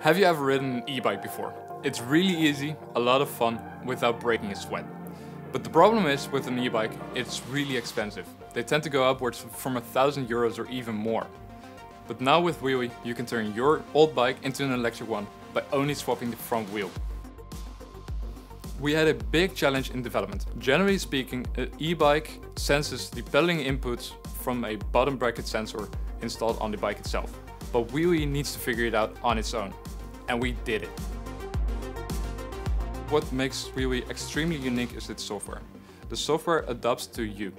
Have you ever ridden an e-bike before? It's really easy, a lot of fun, without breaking a sweat. But the problem is with an e-bike, it's really expensive. They tend to go upwards from a thousand euros or even more. But now with Wheel-E, you can turn your old bike into an electric one by only swapping the front wheel. We had a big challenge in development. Generally speaking, an e-bike senses the pedaling inputs from a bottom bracket sensor installed on the bike itself. But Wheel-E needs to figure it out on its own and we did it. What makes Wheel-E extremely unique is its software. The software adapts to you.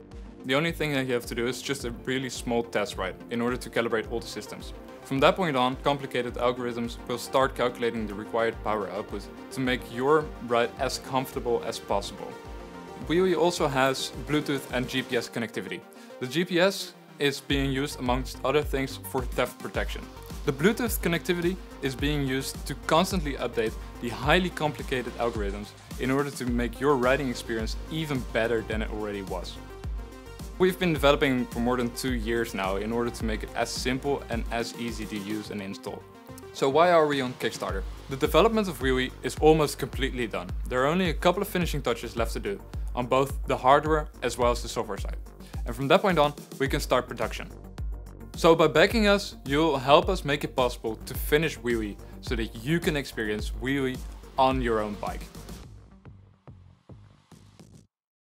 The only thing that you have to do is just a really small test ride in order to calibrate all the systems. From that point on, complicated algorithms will start calculating the required power output to make your ride as comfortable as possible. Wheel-E also has Bluetooth and GPS connectivity. The GPS is being used amongst other things for theft protection. The Bluetooth connectivity is being used to constantly update the highly complicated algorithms in order to make your riding experience even better than it already was. We've been developing for more than two years now in order to make it as simple and as easy to use and install. So why are we on Kickstarter? The development of Wheel-E is almost completely done. There are only a couple of finishing touches left to do, on both the hardware as well as the software side. And from that point on, we can start production. So by backing us, you'll help us make it possible to finish Wheel-E so that you can experience Wheel-E on your own bike.